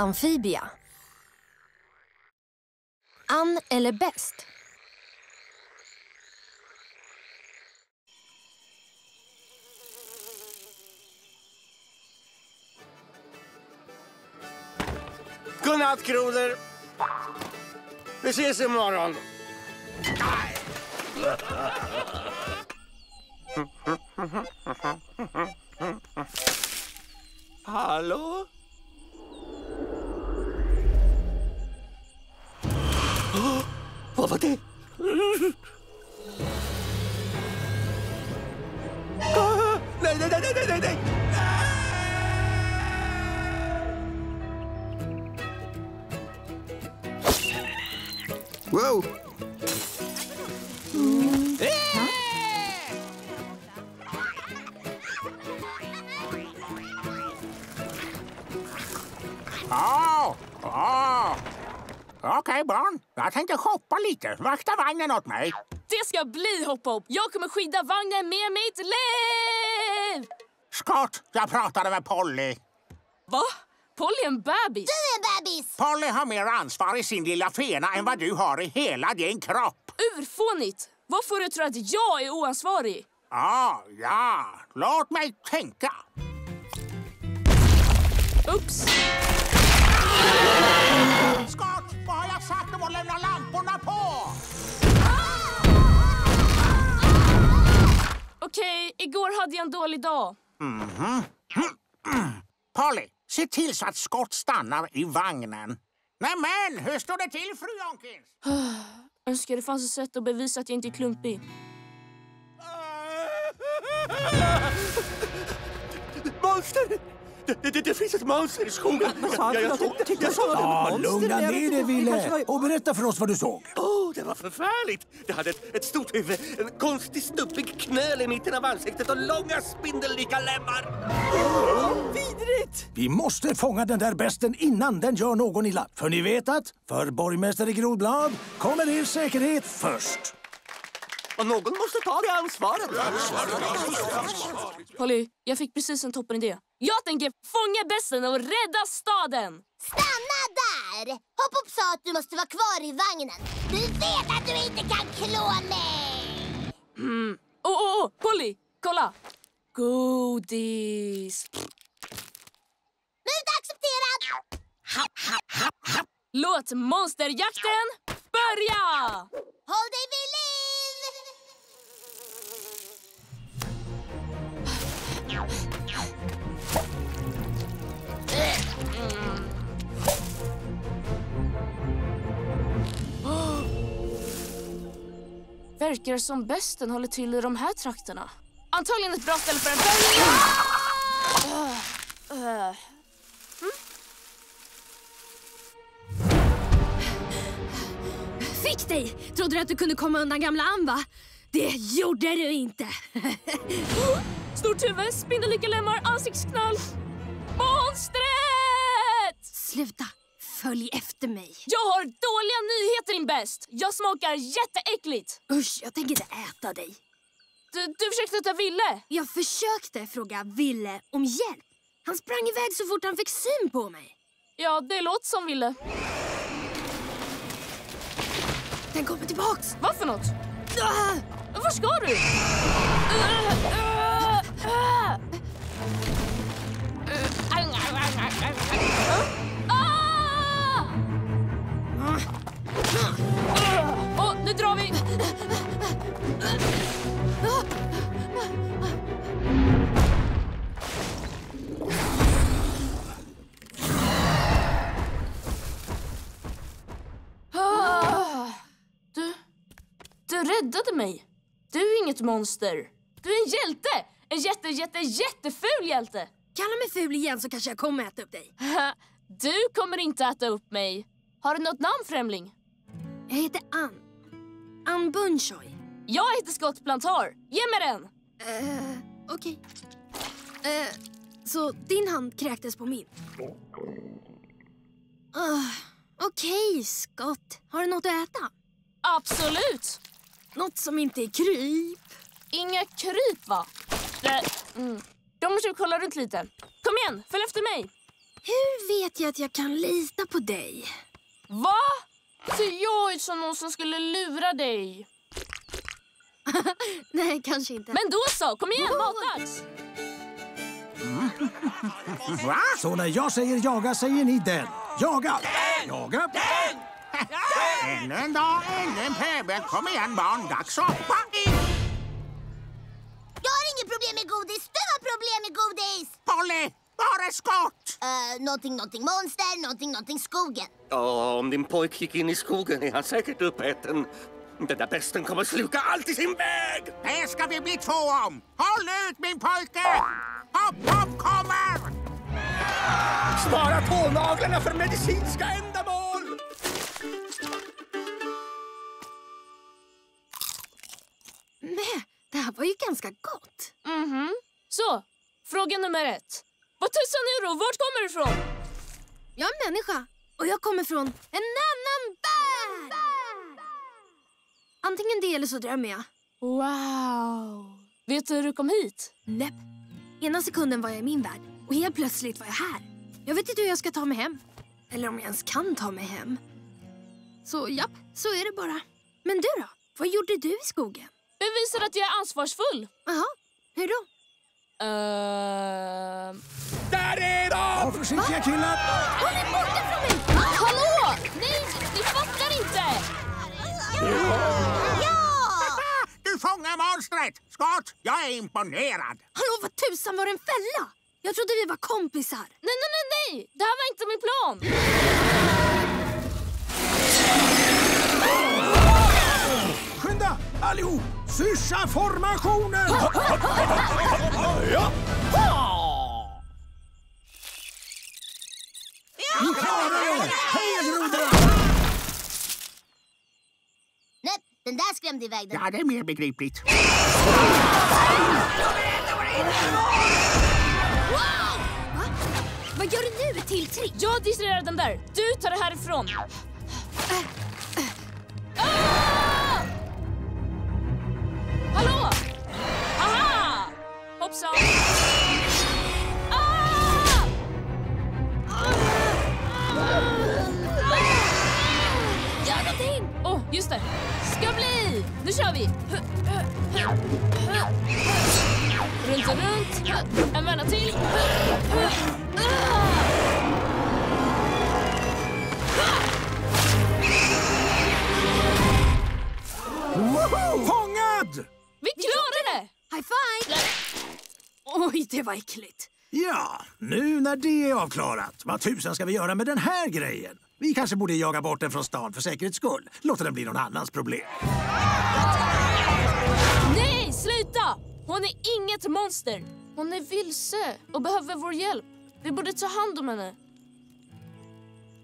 Amfibia. An eller bäst? Godnatt, grodor. Vi ses imorgon. Hallå? Vad var det? Ah, nej, nej, nej, nej, Okej, barn. Jag tänkte shoppa lite. Vakta vagnen åt mig. Det ska bli hopp-hopp! Jag kommer skydda vagnen med mitt liv! Scott, jag pratade med Polly. Va? Polly är en bebis? Du är bebis! Polly har mer ansvar i sin lilla fena än vad du har i hela din kropp. Urfånigt! Vad får du tro att jag är oansvarig? Ja, ja. Låt mig tänka. Ups! Att lämna lamporna på? Okej, igår hade jag en dålig dag. Polly, se till så att Scott stannar i vagnen. Nämen, hur står det till, fru Jonkins? Önskar det fanns ett sätt att bevisa att jag inte är klumpig. Monster! Det, det, det finns ett monster i skogen. Ja, ja, jag såg det. Jag såg det. Ja, lugna ner dig, Ville. Och berätta för oss vad du såg. Åh, det var förfärligt! Det hade ett, ett stort huvud, en konstig stubbig knöl i mitten av ansiktet och långa spindellika lemmar. Vidrigt! Vi måste fånga den där besten innan den gör någon illa. För ni vet att för borgmästare Grodblad kommer er säkerhet först. Och någon måste ta det ansvaret. Polly, jag fick precis en toppenidé. Jag tänker fånga besten och rädda staden! Stanna där! Hopp sa att du måste vara kvar i vagnen. Du vet att du inte kan klå mig! Åh, åh, åh! Polly, kolla! Godis! Muta accepterad! Låt monsterjakten börja! Håll dig vid Verkar som besten håller till i de här trakterna. Antagligen ett bra ställe för en början. Uh. Fick dig! Trodde du att du kunde komma undan gamla Ann, va? Det gjorde du inte! Stort huvud, spindellika lemmar, ansiktsknall. Monstret! Sluta! Följ efter mig. Jag har dåliga nyheter din bäst. Jag smakar jätteäckligt. Usch, jag tänker inte äta dig. Du, du försökte ta Ville. Jag försökte fråga Ville om hjälp. Han sprang iväg så fort han fick syn på mig. Ja, det låter som Ville. Den kommer tillbaks! Vad för något? Ah! Var ska du? Åh, nu drar vi! Ah! Du, du räddade mig. Du är inget monster. Du är en hjälte! En jätte, jätte, jätteful hjälte! Kalla mig ful igen så kanske jag kommer äta upp dig. Du kommer inte äta upp mig. Har du något namn, främling? Jag heter Ann. Ann Bunchoy. Jag heter Scott Plantar. Ge mig den! Uh, Okej. Eh, så din hand kräktes på min? Uh, Okej, Scott. Har du något att äta? Absolut! Något som inte är kryp? Inga kryp, va? Äh, mm. Då måste kolla runt lite. Kom igen, följ efter mig. Hur vet jag att jag kan lita på dig? Va? Ser jag ut som någon som skulle lura dig? Nej, kanske inte. Men då så, kom igen, matdags! Va? Så när jag säger jaga säger ni den. Jaga! Jaga! Ännu en dag, ännu en pöbel. Kom igen barn, dags att hoppa in! Problem med godis. Du har problem med godis! Polly, var är skott? Uh, någonting, någonting monster, någonting, någonting skogen. Ja, om din pojk gick in i skogen är han säkert uppäten. Den där besten kommer sluka allt i sin väg! Det ska vi bli två om. Håll ut min pojke! Hopp, hopp kommer! Spara tånaglarna för medicinska ändamål! Nej, det här var ju ganska gott. Mhm. Så, fråga nummer ett. Vad tusan och vart kommer du ifrån? Jag är en människa och jag kommer från en annan värld! Antingen det eller så drömmer jag. Wow. Vet du hur du kom hit? Näpp. Ena sekunden var jag i min värld och helt plötsligt var jag här. Jag vet inte hur jag ska ta mig hem. Eller om jag ens kan ta mig hem. Så japp, så är det bara. Men du då? Vad gjorde du i skogen? Bevisar att jag är ansvarsfull. Jaha, hur då? Ehm... Där är de! Var försiktiga killar! Håll er borta från mig! Hallå! Nej, ni fattar inte! Ja! Du fångar monstret! Scott, jag är imponerad. Hallå, vad tusan var det en fälla? Jag trodde vi var kompisar. Nej, nej, nej, nej! Det här var inte min plan. Allihop! Syrsa-formationen! Ni klarar er! Hej, grodorna! Nej, den där skrämde iväg den. Ja, det är mer begripligt. Vad gör du nu? Trick? Jag distraherar den där. Du tar det härifrån. Som... Ah! Gör någonting! Åh, oh, just det. Ska bli! Nu kör vi! Det var äckligt. Ja, nu när det är avklarat, vad tusan ska vi göra med den här grejen? Vi kanske borde jaga bort den från stan för säkerhets skull. Låta den bli någon annans problem. Nej, sluta! Hon är inget monster. Hon är vilse och behöver vår hjälp. Vi borde ta hand om henne.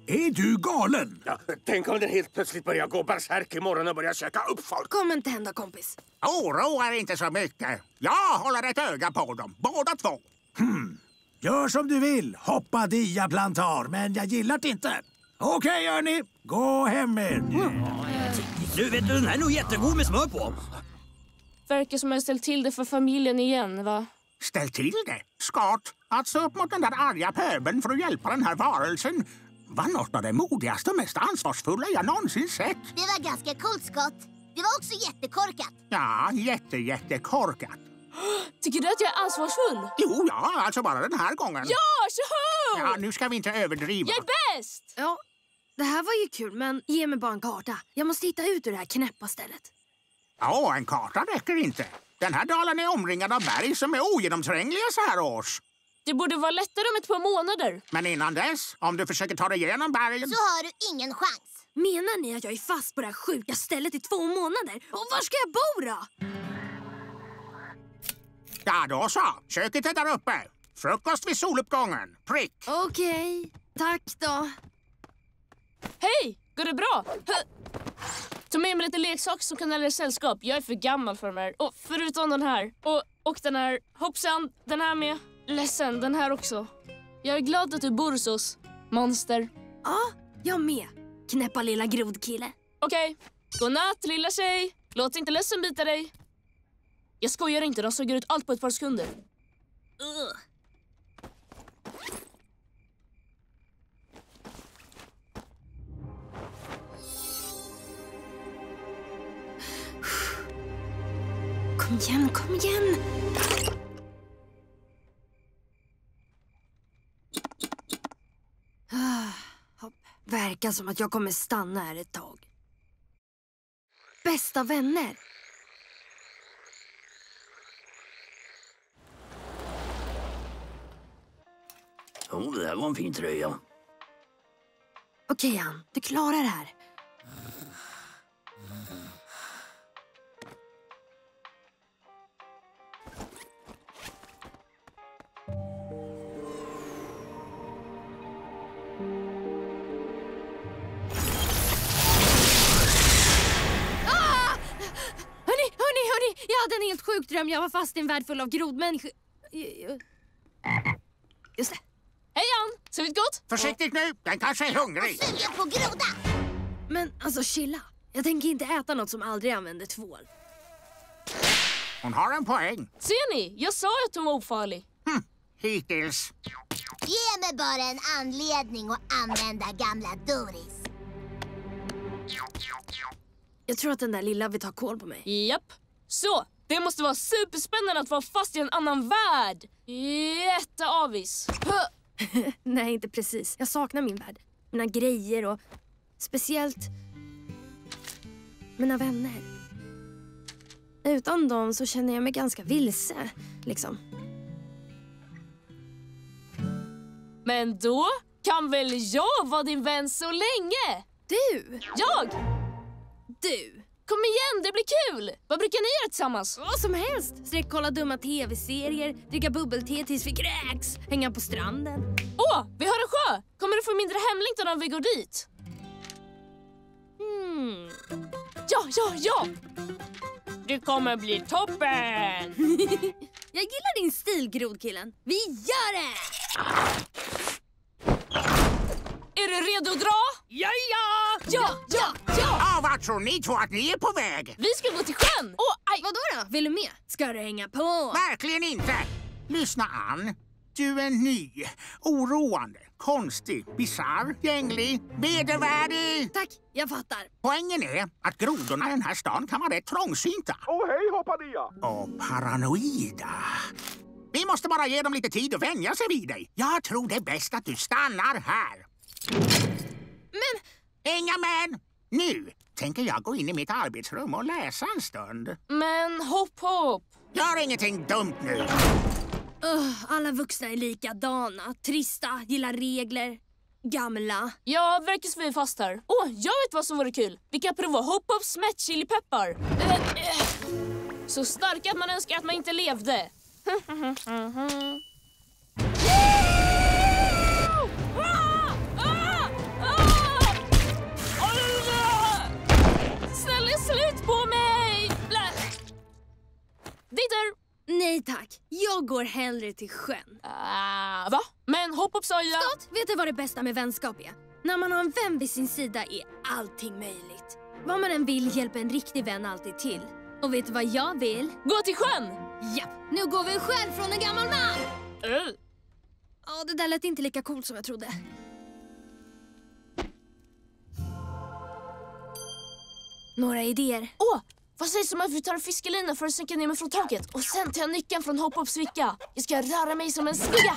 Är du galen? Ja, tänk om den helt plötsligt börjar gå bärsärk imorgon och börjar söka upp folk. kommer inte hända kompis. Oroa er inte så mycket. Jag håller ett öga på dem, båda två. Gör som du vill, hoppa diaplantar, men jag gillar det inte. Okej, hörni, gå hem med Du vet du, den här är nog jättegod med smör på. Verkar som jag ställt till det för familjen igen, va? Ställ till det. Scott, att stå upp mot den där arga pöbeln för att hjälpa den här varelsen var något av det modigaste och mest ansvarsfulla jag någonsin sett. Det var ganska coolt, Scott. Det var också jättekorkat. Ja, jätte, jättekorkat. Tycker du att jag är ansvarsfull? Jo, ja, alltså bara den här gången. Ja, tjoho! Ja, nu ska vi inte överdriva. Jag är bäst! Ja, det här var ju kul, men ge mig bara en karta. Jag måste hitta ut ur det här knäppa stället. Ja, en karta räcker inte. Den här dalen är omringad av berg som är ogenomträngliga så här års. Det borde vara lättare om ett par månader. Men innan dess, om du försöker ta dig igenom bergen... Så har du ingen chans. Menar ni att jag är fast på det här sjuka stället i två månader? Och var ska jag bo då? Ja, då så. Köket är där uppe. Frukost vid soluppgången. Prick. Okej, tack då. Hej! Går det bra? Huh. Ta med mig lite leksaker som kan hålla sällskap. Jag är för gammal för de här. Och förutom den här. Och, och den här. Hoppsan, den här med. Ledsen, den här också. Jag är glad att du bor hos oss, monster. Ja, jag med. Knäppa lilla grodkille. Okej. Okay. Godnatt, lilla tjej. Låt inte ledsen bita dig. Jag skojar inte, de suger ut allt på ett par sekunder. Ugh. Kom igen, kom igen! Verkar som att jag kommer stanna här ett tag. Bästa vänner? Oh, det där var en fin tröja. Okej, Ann. Du klarar det här. Jag hade en helt sjuk dröm. Jag var fast i en värld full av grodmänniskor. Just det. Hej Ann! Sovit gott? Försiktigt nu, den kanske är hungrig. Sugen på groda! Men alltså chilla. Jag tänker inte äta något som aldrig använder tvål. Hon har en poäng. Ser ni? Jag sa ju att hon var ofarlig. Hm, hittills. Ge mig bara en anledning att använda gamla Doris. Jag tror att den där lilla vill ta koll på mig. Japp. Så, det måste vara superspännande att vara fast i en annan värld. Jätteavis. Nej, inte precis. Jag saknar min värld. Mina grejer och speciellt mina vänner. Utan dem så känner jag mig ganska vilse, liksom. Men då kan väl jag vara din vän så länge? Du! Jag! Du! Kom igen, det blir kul! Vad brukar ni göra tillsammans? Vad som helst! Sträckkolla dumma tv-serier, dricka bubbelte tills vi kräks, hänga på stranden. Åh, vi har en sjö! Kommer du få mindre hemlängtan om vi går dit? Hmm. Ja, ja, ja! Det kommer bli toppen! Jag gillar din stil, grodkillen. Vi gör det! Du redo att dra? Ja, ja! Ja, ja, ja! Ja, vart tror ni två att ni är på väg? Vi ska gå till sjön! Åh, aj! Vadå då? Vill du med? Ska du hänga på? Verkligen inte. Lyssna Ann. Du är ny, oroande, konstig, bisarr, gänglig, vedervärdig. Tack, jag fattar. Poängen är att grodorna i den här stan kan vara rätt trångsynta. Åh, hej Hoppadia! Och paranoida. Vi måste bara ge dem lite tid att vänja sig vid dig. Jag tror det är bäst att du stannar här. Men Inga men! Nu tänker jag gå in i mitt arbetsrum och läsa en stund. Men hopp, hopp. Gör ingenting dumt nu. uh, alla vuxna är likadana. Trista, gillar regler, gamla. Ja, verkar som vi är fast här. Åh, jag vet vad som vore kul. Vi kan prova Hop Hops mättchilipeppar. Eh, eh. Så starka att man önskar att man inte levde. Dieter! Nej tack, jag går hellre till sjön. Ah, va? Men Hop Hop sa ju... Stopp! Vet du vad det bästa med vänskap är? När man har en vän vid sin sida är allting möjligt. Vad man än vill hjälper en riktig vän alltid till. Och vet du vad jag vill? Gå till sjön! Japp, nu går vi själv från en gammal man! Uh. Ja, det där lät inte lika coolt som jag trodde. Några idéer? Åh, vad sägs om att vi tar en fiskelina för att sänka ner mig från taket och sen tar jag nyckeln från Hop-Hops ficka. Jag ska röra mig som en skugga.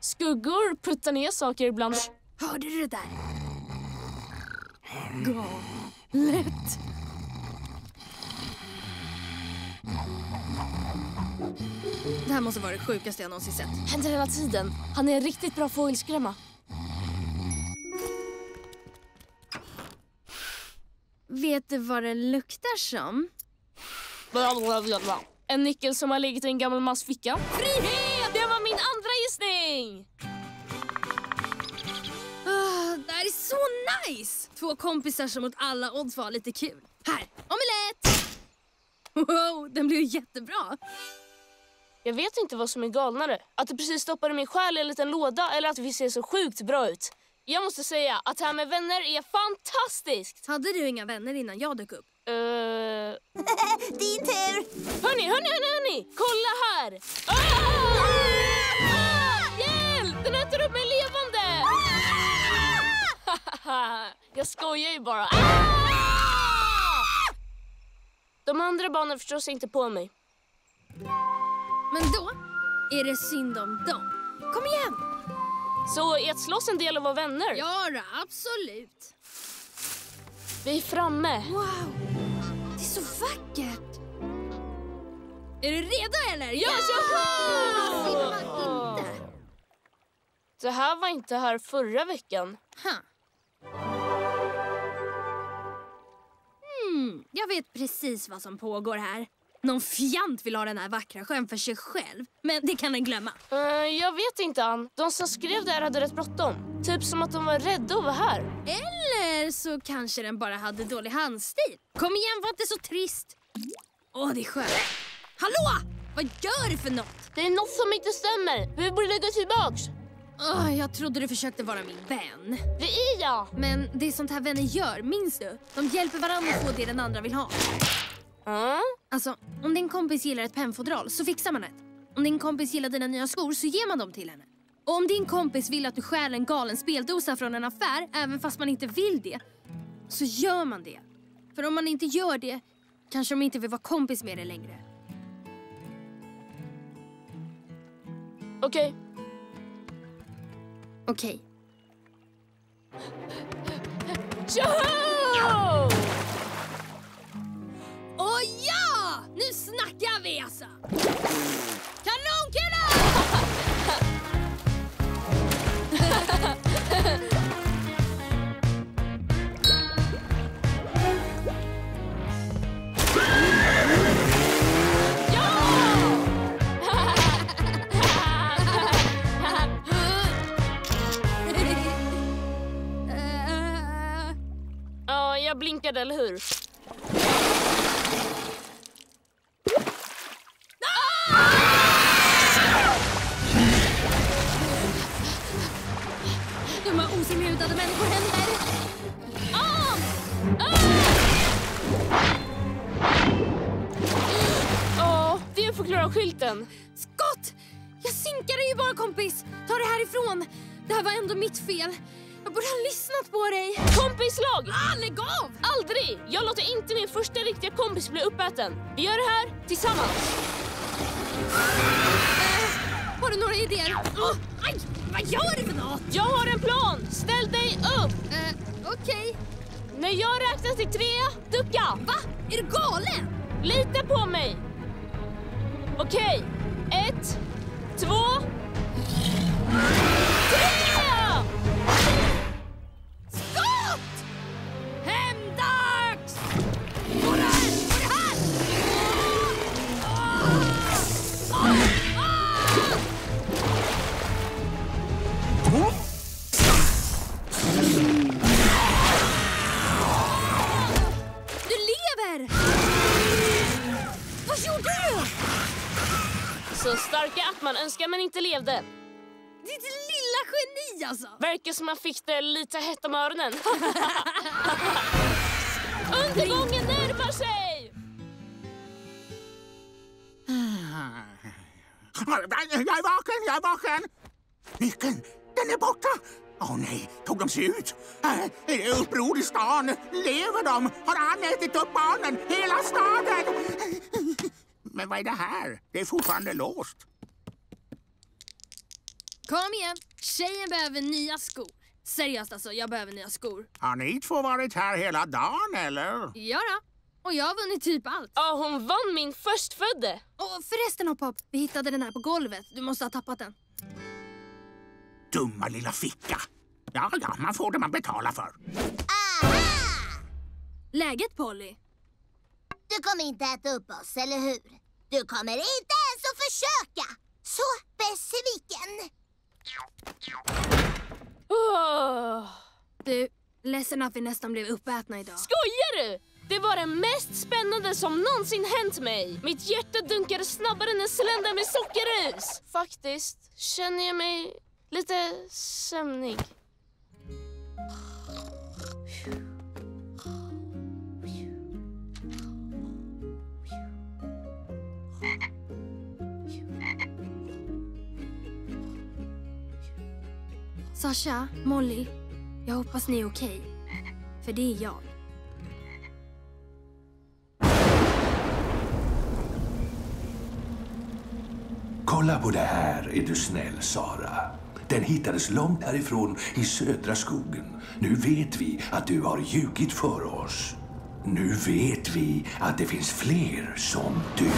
Skuggor puttar ner saker ibland. Hörde du det där? Galet. Det här måste vara det sjukaste jag någonsin sett. Händer hela tiden. Han är en riktigt bra fågelskrämma. Vet du vad det luktar som? En nyckel som har legat i en gammal mans ficka. Frihet! Det var min andra gissning! Ah, det här är så nice! Två kompisar som mot alla odds var lite kul. Här, omelett! Wow, den blev jättebra. Jag vet inte vad som är galnare. Att det precis stoppade min själ i en liten låda eller att vi ser så sjukt bra ut. Jag måste säga att det här med vänner är fantastiskt. Hade du inga vänner innan jag dök upp? Uh... Din tur! Hörni, hörni, hörni, hörni! Kolla här! Ah! Ah! Hjälp! Den äter upp mig levande! Jag skojar ju bara. Ah! De andra barnen förstår sig inte på mig. Men då är det synd om dem. Kom igen! Så är att slåss en del av våra vänner? Ja, absolut. Vi är framme. Wow, det är så vackert. Är du redo eller? Ja, Simma inte. Det här var inte här förra veckan. Huh. Hmm, jag vet precis vad som pågår här. Någon fjant vill ha den här vackra sjön för sig själv. Men det kan den glömma. Eh, jag vet inte, Ann. De som skrev det här hade rätt bråttom. Typ som att de var rädda att vara här. Eller så kanske den bara hade dålig handstil. Kom igen, var inte så trist. Åh, det är skönt. Hallå! Vad gör du för något? Det är något som inte stämmer. Vi borde gå tillbaks. Åh, jag trodde du försökte vara min vän. Det är jag. Men det är sånt här vänner gör, minns du? De hjälper varandra att få det den andra vill ha. Mm. Alltså, om din kompis gillar ett pennfodral så fixar man ett. Om din kompis gillar dina nya skor så ger man dem till henne. Och om din kompis vill att du stjäl en galen speldosa från en affär, även fast man inte vill det, så gör man det. För om man inte gör det kanske de inte vill vara kompis med dig längre. Okej. Okej. Tjoho! Åh Nu snackar vi! Kanonkula! Ja, jag blinkade, eller hur? Ändå mitt fel. Jag borde ha lyssnat på dig. Kompislag! Ah, lägg av! Aldrig! Jag låter inte min första riktiga kompis bli uppäten. Vi gör det här tillsammans. Har du några idéer? Åh, aj! Vad gör du för något? Jag har en plan! Ställ dig upp! Eh, Okej. När jag räknar till tre, ducka! Va? Är du galen? Lita på mig! Okej, ett, två, tre! Man önskar man inte levde. Ditt lilla geni alltså! Verkar som man fick det lite hett om öronen. Undergången närmar sig! Jag är vaken, jag är vaken! Nyckeln, den är borta! Åh nej, tog de sig ut? Äh, är det uppror i stan? Lever de? Har han ätit upp barnen? Hela staden? Men vad är det här? Det är fortfarande låst. Kom igen, tjejen behöver nya skor. Seriöst alltså, jag behöver nya skor. Har ni två varit här hela dagen eller? Ja då. Och jag har vunnit typ allt. Ja, hon vann min förstfödde. Och förresten Hopp-Hopp, vi hittade den här på golvet. Du måste ha tappat den. Dumma lilla ficka. Ja, ja, man får det man betalar för. Aha! Läget Polly? Du kommer inte äta upp oss, eller hur? Du kommer inte ens att försöka! Så besviken! Du, ledsen att vi nästan blev uppätna idag. Skojar du? Det var det mest spännande som någonsin hänt mig. Mitt hjärta dunkade snabbare än en slända med sockerrus. Faktiskt känner jag mig lite sömnig. Sasha, Molly, jag hoppas ni är okej. Okay, för det är jag. Kolla på det här, är du snäll, Sara. Den hittades långt härifrån i södra skogen. Nu vet vi att du har ljugit för oss. Nu vet vi att det finns fler som du.